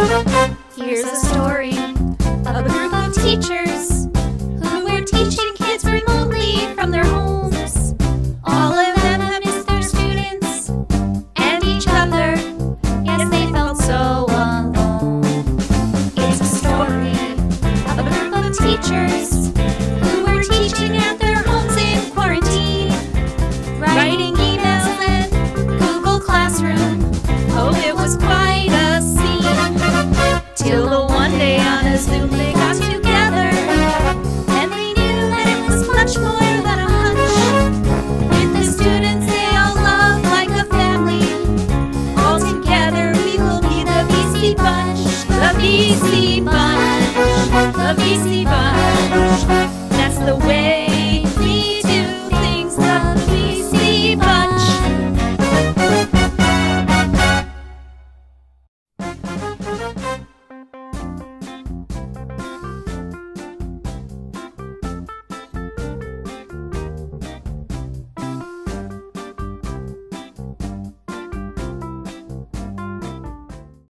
Here's a story of a group of teachers who were teaching kids remotely from their homes. All of them have missed their students and each other. Yes, they felt so alone. It's a story of a group of teachers Till the one day on a Zoom they got together, and they knew that it was much more than a hunch. With the students they all love like a family. All together we will be the VC Bunch, the VC Bunch, the VC Bunch.